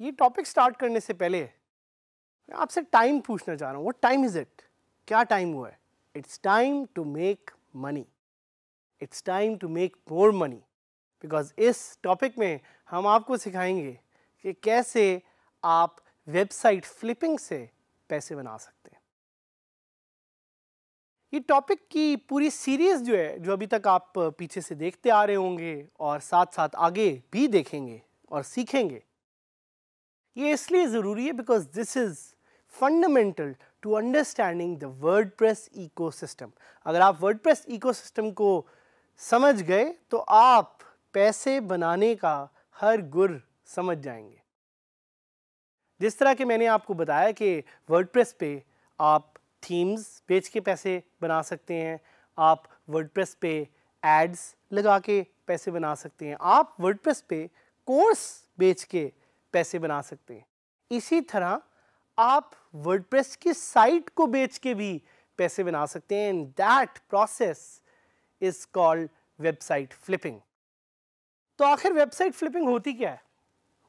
ये topic start करने से पहले मैं आपसे टाइम पूछना चाह रहा हूँ। वो टाइम इज़ इट क्या टाइम हुआ है? It's time to make money it's time to make more money because इस टॉपिक में हम आपको सिखाएँगे कि कैसे आप वेबसाइट फ्लिपिंग से पैसे बना सकते हैं। ये टॉपिक की पूरी सीरीज़ जो है, जो अभी तक आप पीछे से देखते आ रहे होंगे और साथ साथ आगे भी देखेंगे और सीखेंगे। ये इसलिए ज़रूरी है because this is fundamental to understanding the WordPress ecosystem अगर आप वर्ड प्रेस इको सिस्टम को समझ गए तो आप पैसे बनाने का हर गुर समझ जाएँगे। जिस तरह के मैंने आपको बताया कि वर्डप्रेस पे आप थीम्स बेच के पैसे बना सकते हैं, आप वर्डप्रेस पे एड्स लगा के पैसे बना सकते हैं, आप वर्डप्रेस पे कोर्स बेच के पैसे बना सकते हैं। इसी तरह आप वर्डप्रेस की साइट को बेच के भी पैसे बना सकते हैं। And that process is called website flipping तो आखिर वेबसाइट फ्लिपिंग होती क्या है?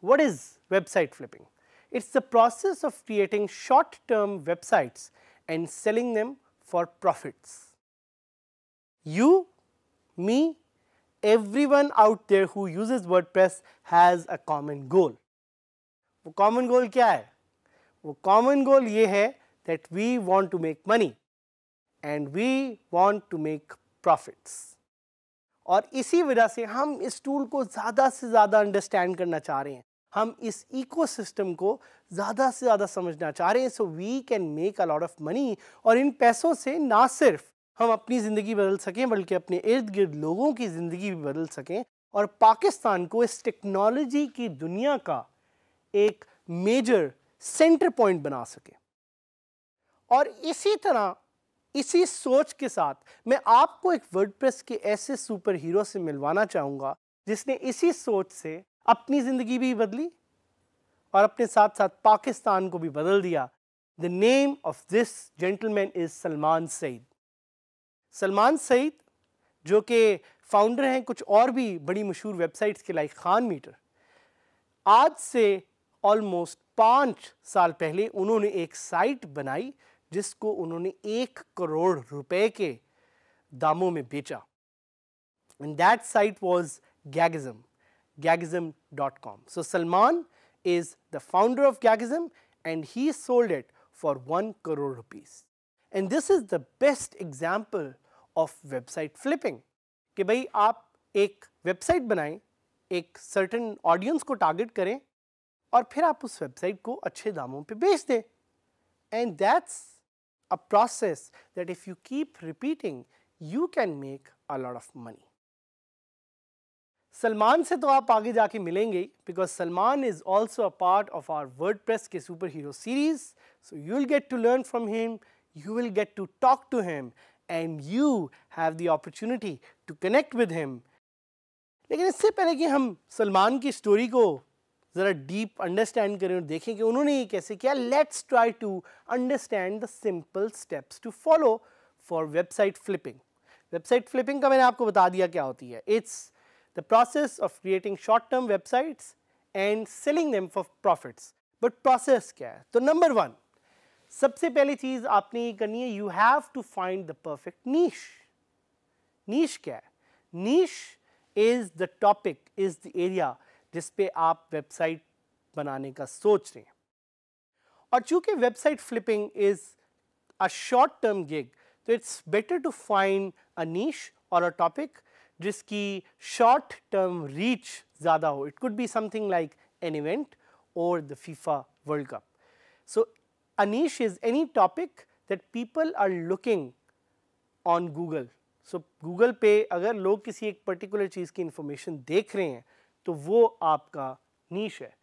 What is website flipping it's the process of creating short term websites and selling them for profits you me everyone out there who uses WordPress has a common goal. वो common goal क्या है? वो common goal ये है that we want to make money and we want to make profits और इसी वजह से हम इस टूल को ज़्यादा से ज़्यादा अंडरस्टैंड करना चाह रहे हैं। हम इस इकोसिस्टम को ज़्यादा से ज़्यादा समझना चाह रहे हैं। So we can make a lot of money और इन पैसों से ना सिर्फ़ हम अपनी ज़िंदगी बदल सकें, बल्कि अपने इर्द गिर्द लोगों की ज़िंदगी भी बदल सकें और पाकिस्तान को इस टेक्नोलॉजी की दुनिया का एक मेजर सेंटर पॉइंट बना सके। और इसी तरह, इसी सोच के साथ मैं आपको एक वर्डप्रेस के ऐसे सुपर हीरो से मिलवाना चाहूँगा, जिसने इसी सोच से अपनी ज़िंदगी भी बदली और अपने साथ साथ पाकिस्तान को भी बदल दिया। The name of this gentleman is Salman Saeed Salman Saeed, जो कि फाउंडर हैं कुछ और भी बड़ी मशहूर वेबसाइट्स के लाइक खान मीटर आज से ऑलमोस्ट पाँच साल पहले उन्होंने एक साइट बनाई जिसको उन्होंने एक करोड़ रुपए के दामों में बेचा। And that site was Gagjam Gagjam dot com so Salman is the founder of Gagjam and he sold it for one crore rupees and this is the best example of website flipping कि भाई आप एक website बनाएँ, एक certain audience को target करें और फिर आप उस वेबसाइट को अच्छे दामों पे बेच दें। And that's a process that if you keep repeating you can make a lot of money Salman से तो आप आगे जाके मिलेंगे because Salman is also a part of our WordPress के superhero series so you will get to learn from him you will get to talk to him and you have the opportunity to connect with him. लेकिन इससे पहले कि हम सलमान की story को ज़रा deep understand करें और देखें कि उन्होंने ये कैसे किया। Let's try to understand the simple steps to follow for website flipping website flipping का मैंने आपको बता दिया क्या होती है। It's the process of creating short term websites and selling them for profits but process क्या है? तो नंबर वन सबसे पहली चीज़ आपने ये करनी है you have to find the perfect niche niche क्या है? Niche is the topic is the area जिस पे आप वेबसाइट बनाने का सोच रहे हैं। और चूँकि website flipping is a short term gig तो it's better to find a niche और अ टॉपिक जिसकी शॉर्ट टर्म रीच ज़्यादा हो। It could be something like an event और the FIFA world cup so niche is any topic that people are looking on Google. So, Google पे अगर लोग किसी एक पर्टिकुलर चीज़ की इंफॉर्मेशन देख रहे हैं तो वो आपका नीश है।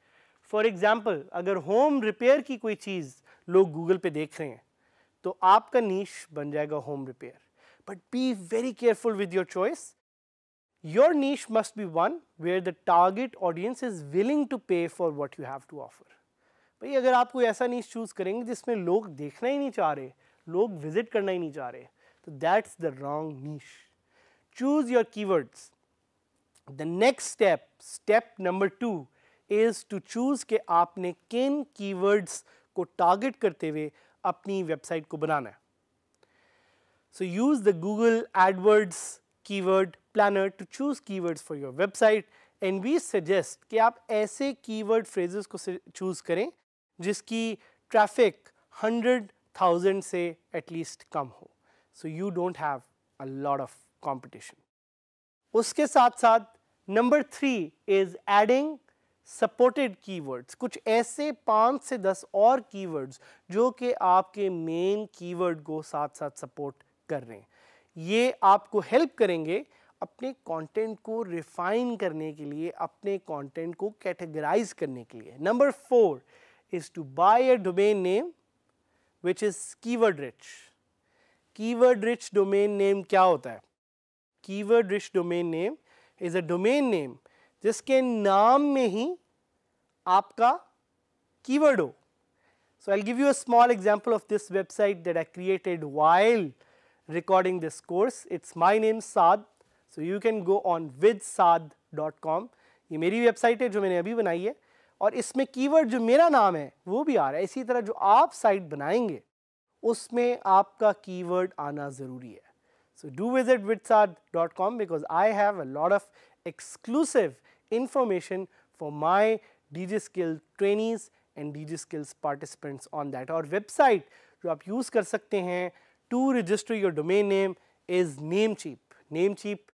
फॉर एग्ज़ाम्पल अगर होम रिपेयर की कोई चीज़ लोग गूगल पे देख रहे हैं तो आपका नीश बन जाएगा home repair but be very careful with your choice your niche must be one where the target audience is willing to pay for what you have to offer भाई, अगर आप कोई ऐसा नीच चूज़ करेंगे जिसमें लोग देखना ही नहीं चाह रहे, लोग विज़िट करना ही नहीं चाह रहे तो that's the wrong niche. Choose your keywords the next step step number two is to choose के आपने किन कीवर्ड्स को टारगेट करते हुए अपनी वेबसाइट को बनाना है। So use the Google AdWords keyword planner to choose keywords for your website and we suggest कि आप ऐसे कीवर्ड फ्रेजेस को चूज़ करें, जिसकी ट्रैफ़िक हंड्रेड थाउज़ेंड से एटलीस्ट कम हो। So you don't a lot of competition उसके साथ साथ number three is adding supported keywords कुछ ऐसे पाँच से दस और कीवर्ड्स जो कि आपके मेन कीवर्ड को साथ साथ सपोर्ट कर रहे हैं। ये आपको हेल्प करेंगे अपने कंटेंट को रिफाइन करने के लिए, अपने कंटेंट को कैटेगराइज करने के लिए। Number four is to buy a domain name which is keyword rich keyword rich domain name क्या होता है? Keyword rich domain name is a domain name जिसके नाम में ही आपका कीवर्ड हो। So I give you a small example of this website that I created while recording this course it's my name Saad so you can go on with Saad dot com ये मेरी website है जो मैंने अभी बनाई है। और इसमें कीवर्ड जो मेरा नाम है, वो भी आ रहा है। इसी तरह जो आप साइट बनाएँगे, उसमें आपका कीवर्ड आना ज़रूरी है। Dot com because I have a lot of exclusive information for my D G skill trainings and D G skills participants on that और वेबसाइट जो आप यूज़ कर सकते हैं your domain name is Namecheap Namecheap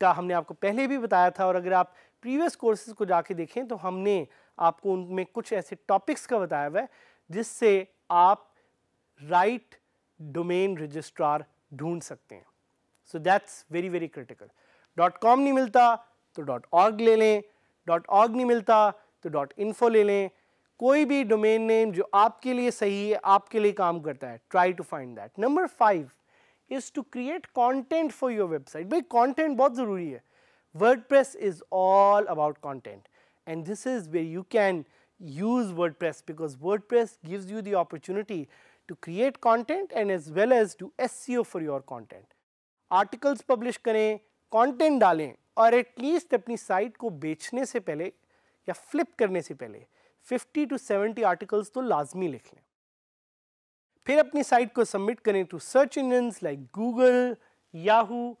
का हमने आपको पहले भी बताया था और अगर आप प्रीवियस कोर्सेज को जाके देखें तो हमने आपको उनमें कुछ ऐसे टॉपिक्स का बताया हुआ है जिससे आप राइट डोमेन रजिस्ट्रार ढूंढ सकते हैं। So that's very very critical dot com नहीं मिलता तो डॉट ऑर्ग ले लें डॉट ऑर्ग नहीं मिलता तो डॉट इन्फो ले लें कोई भी डोमेन नेम जो आपके लिए सही है आपके लिए काम करता है try to find that number five is to create content for your website भाई कॉन्टेंट बहुत ज़रूरी है WordPress is all about content and this is where you can use WordPress because WordPress gives you the opportunity to create content and as well as do SEO for your content. Articles publish करें, content डालें और least अपनी site को बेचने से पहले या flip करने से पहले 50 to 70 articles तो लाजमी लिख लें फिर अपनी साइट को सबमिट करें to search engine like Google Yahoo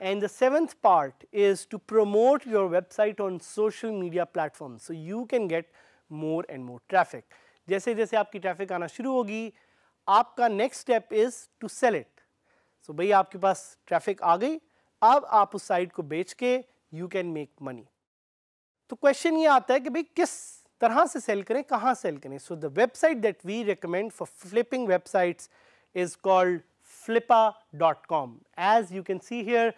And the seventh part is to promote your website on social media platforms so you can get more and more traffic. जैसे जैसे आपकी ट्रैफ़िक आना शुरू होगी आपका next step is to sell it so so, भाई आपके पास traffic आ गई अब आप उस साइट को बेच के यू कैन मेक मनी तो क्वेश्चन ये आता है कि भाई किस तरह से सेल करें कहाँ सेल करें? So the website that we recommend for flipping website is called Flippa dot com as you can see here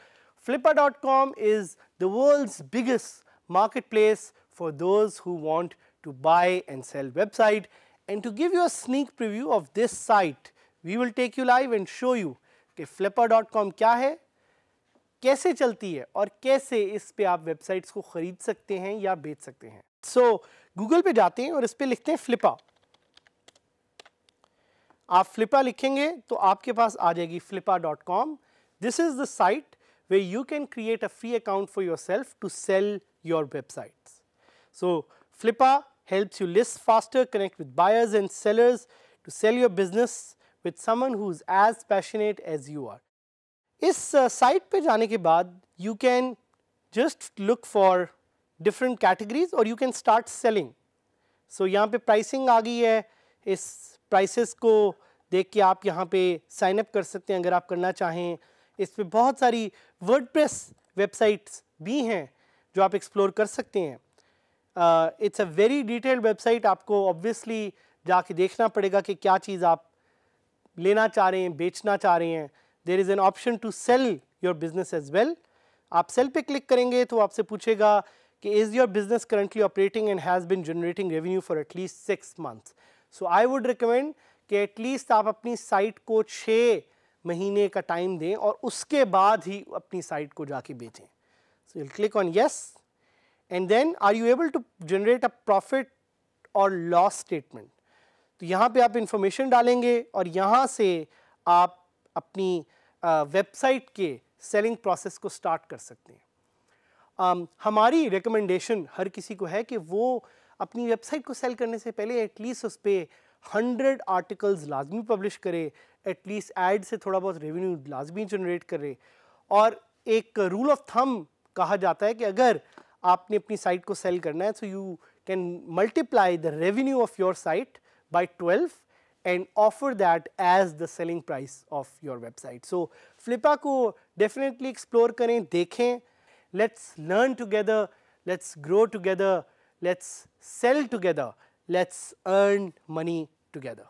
Flippa dot com is the world biggest marketplace for those who want to buy and sell website and to give you a sneak preview of this site we will take you live and show you कि flippa.com क्या है कैसे चलती है और कैसे इस पे आप वेबसाइट्स को खरीद सकते हैं या बेच सकते हैं। सो so, गूगल पे जाते हैं और इस पे लिखते हैं फ्लिपा आप फ्लिपा लिखेंगे तो आपके पास आ जाएगी Flippa dot com this is the site way you can create a free account for yourself to sell your website so Flippa helps you list faster, connect with buyers and sellers to sell your business with someone who's as passionate as you are. इस site uh, पे जाने के बाद you can just look for different categories और you can start selling so यहाँ पे pricing आ गई है। इस प्राइसेस को देख के आप यहाँ पे साइन अप कर सकते हैं अगर आप करना चाहें। इस पर बहुत सारी वर्डप्रेस वेबसाइट्स भी हैं जो आप एक्सप्लोर कर सकते हैं। It's a very detailed website आपको ऑब्वियसली जाके देखना पड़ेगा कि क्या चीज़ आप लेना चाह रहे हैं, बेचना चाह रहे हैं there is an option to sell your business as well आप सेल पे क्लिक करेंगे तो आपसे पूछेगा कि is your business currently operating and has been generating revenue for at least six months so I would recommend कि at least आप अपनी साइट को छः महीने का टाइम दें और उसके बाद ही अपनी साइट को जाके बेचें। So you click on yes and then are you able to generate a profit और लॉस स्टेटमेंट तो यहाँ पे आप इंफॉर्मेशन डालेंगे और यहाँ से आप अपनी वेबसाइट के सेलिंग प्रोसेस को स्टार्ट कर सकते हैं। um, हमारी रिकमेंडेशन हर किसी को है कि वो अपनी वेबसाइट को सेल करने से पहले एटलीस्ट उस पर हंड्रेड आर्टिकल्स लाजमी पब्लिश करे एटलीस्ट एड से थोड़ा बहुत रेवेन्यू लाजमी जनरेट करे और एक रूल ऑफ़ थम कहा जाता है कि अगर आपने अपनी साइट को सेल करना है तो you can multiply the revenue of your site By 12 and offer that as the selling price of your website. So Flippa को definitely explore करें देखें let's learn together let's grow together let's sell together let's earn money together.